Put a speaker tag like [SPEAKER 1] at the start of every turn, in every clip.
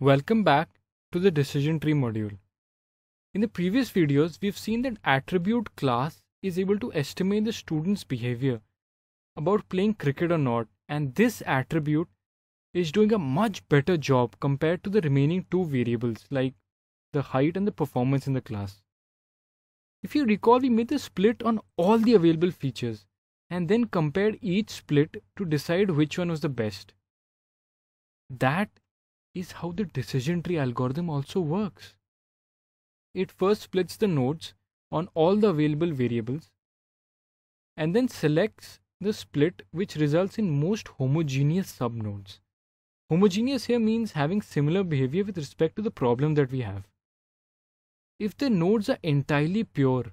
[SPEAKER 1] Welcome back to the decision tree module. In the previous videos, we've seen that attribute class is able to estimate the student's behavior about playing cricket or not and this attribute is doing a much better job compared to the remaining two variables like the height and the performance in the class. If you recall, we made the split on all the available features and then compared each split to decide which one was the best. That is how the decision tree algorithm also works. It first splits the nodes on all the available variables and then selects the split which results in most homogeneous subnodes. Homogeneous here means having similar behavior with respect to the problem that we have. If the nodes are entirely pure,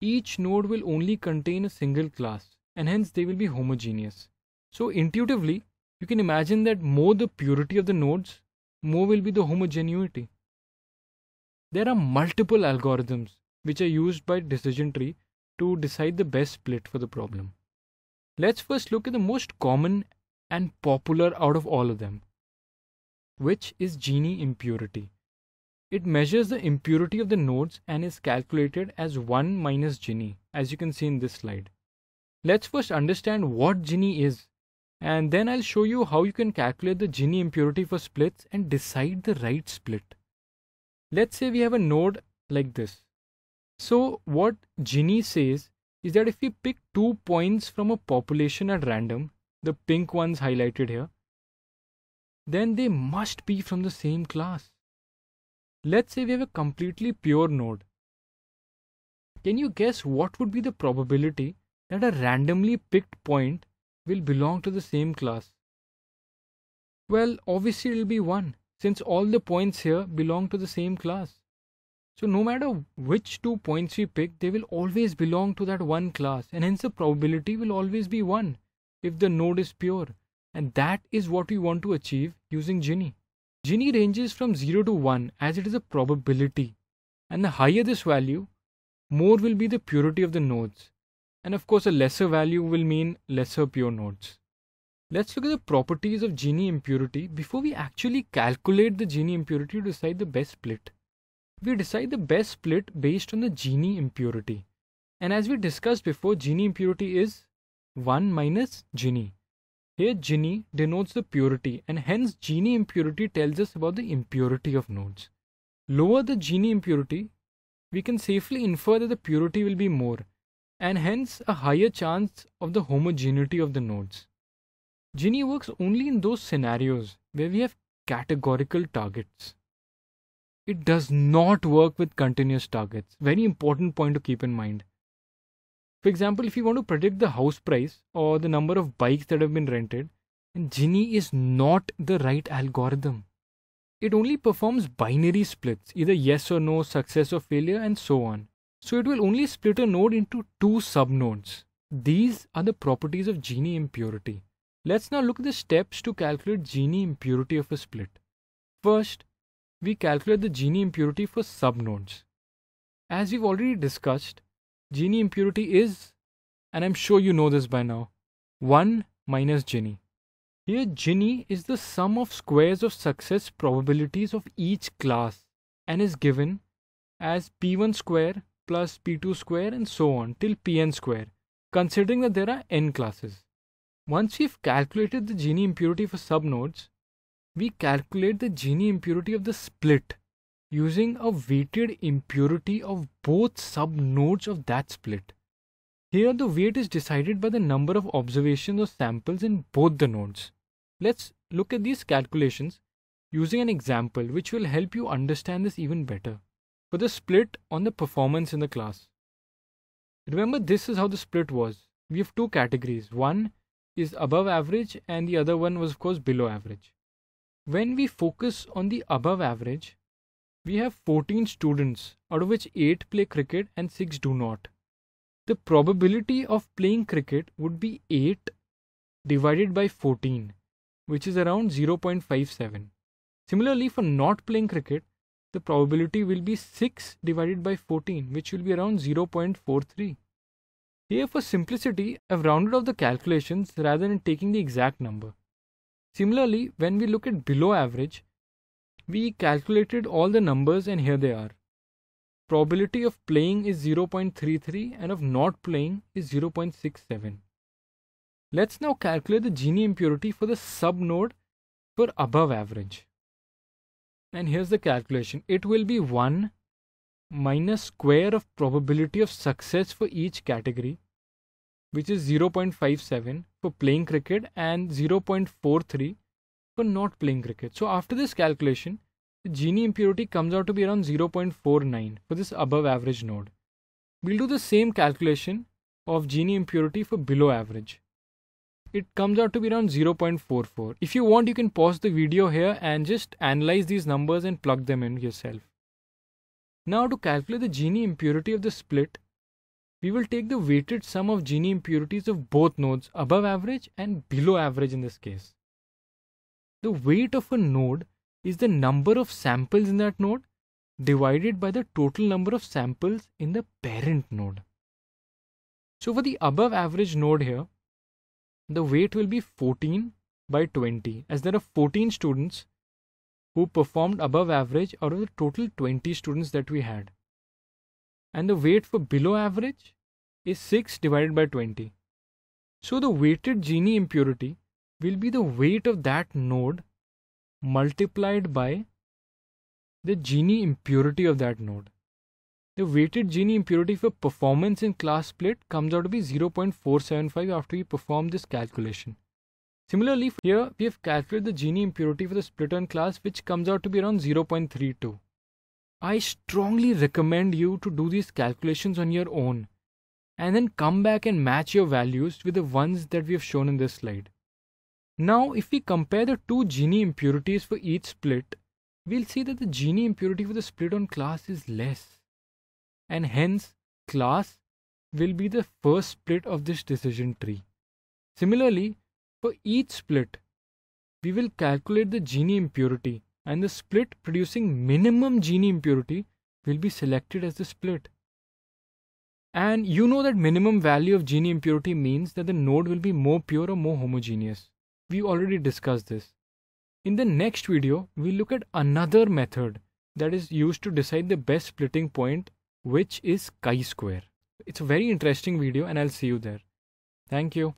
[SPEAKER 1] each node will only contain a single class and hence they will be homogeneous. So intuitively, you can imagine that more the purity of the nodes, more will be the homogeneity. There are multiple algorithms which are used by decision tree to decide the best split for the problem. Let's first look at the most common and popular out of all of them, which is Gini impurity. It measures the impurity of the nodes and is calculated as 1 minus Gini, as you can see in this slide. Let's first understand what Gini is, and then I'll show you how you can calculate the Gini impurity for splits and decide the right split. Let's say we have a node like this. So what Gini says is that if we pick two points from a population at random, the pink ones highlighted here, then they must be from the same class. Let's say we have a completely pure node. Can you guess what would be the probability that a randomly picked point will belong to the same class? Well, obviously it will be 1 since all the points here belong to the same class. So no matter which two points we pick, they will always belong to that one class and hence the probability will always be 1 if the node is pure. And that is what we want to achieve using Gini. Gini ranges from 0 to 1 as it is a probability. And the higher this value, more will be the purity of the nodes. And of course, a lesser value will mean lesser pure nodes. Let's look at the properties of Gini impurity before we actually calculate the Gini impurity to decide the best split we decide the best split based on the Gini impurity. And as we discussed before, Gini impurity is 1 minus Gini. Here Gini denotes the purity and hence Gini impurity tells us about the impurity of nodes. Lower the Gini impurity, we can safely infer that the purity will be more and hence a higher chance of the homogeneity of the nodes. Gini works only in those scenarios where we have categorical targets it does not work with continuous targets. Very important point to keep in mind. For example, if you want to predict the house price or the number of bikes that have been rented, Gini is not the right algorithm. It only performs binary splits, either yes or no, success or failure, and so on. So it will only split a node into two subnodes. These are the properties of Gini impurity. Let's now look at the steps to calculate Gini impurity of a split. First, we calculate the Gini impurity for subnodes. As we've already discussed, Gini impurity is, and I'm sure you know this by now, 1 minus Gini. Here Gini is the sum of squares of success probabilities of each class and is given as p1 square plus p2 square and so on till pn square, considering that there are n classes. Once we've calculated the Gini impurity for subnodes, we calculate the Gini impurity of the split using a weighted impurity of both subnodes of that split. Here the weight is decided by the number of observations or samples in both the nodes. Let's look at these calculations using an example which will help you understand this even better. For the split on the performance in the class. Remember this is how the split was. We have two categories. One is above average and the other one was of course below average. When we focus on the above average, we have 14 students, out of which 8 play cricket and 6 do not. The probability of playing cricket would be 8 divided by 14, which is around 0.57. Similarly, for not playing cricket, the probability will be 6 divided by 14, which will be around 0.43. Here, for simplicity, I've rounded off the calculations rather than taking the exact number. Similarly, when we look at below average, We calculated all the numbers and here they are. Probability of playing is 0.33 and of not playing is 0.67. Let's now calculate the Gini impurity for the sub-node for above average. And here's the calculation. It will be 1 minus square of probability of success for each category, which is 0.57 for playing cricket and 0.43 for not playing cricket. So after this calculation, the Gini impurity comes out to be around 0.49 for this above average node. We'll do the same calculation of Gini impurity for below average. It comes out to be around 0.44. If you want, you can pause the video here and just analyze these numbers and plug them in yourself. Now to calculate the Gini impurity of the split, we will take the weighted sum of Gini impurities of both nodes above average and below average in this case. The weight of a node is the number of samples in that node divided by the total number of samples in the parent node. So for the above average node here, the weight will be 14 by 20 as there are 14 students who performed above average out of the total 20 students that we had. And the weight for below average is 6 divided by 20. So the weighted Gini impurity will be the weight of that node multiplied by the Gini impurity of that node. The weighted Gini impurity for performance in class split comes out to be 0.475 after we perform this calculation. Similarly, here we have calculated the Gini impurity for the split on class which comes out to be around 0.32. I strongly recommend you to do these calculations on your own and then come back and match your values with the ones that we have shown in this slide. Now, if we compare the two Gini impurities for each split, we'll see that the Gini impurity for the split on class is less. And hence, class will be the first split of this decision tree. Similarly, for each split, we will calculate the Gini impurity and the split producing minimum Gini impurity will be selected as the split. And you know that minimum value of Gini impurity means that the node will be more pure or more homogeneous. We already discussed this. In the next video, we look at another method that is used to decide the best splitting point, which is chi-square. It's a very interesting video and I'll see you there. Thank you.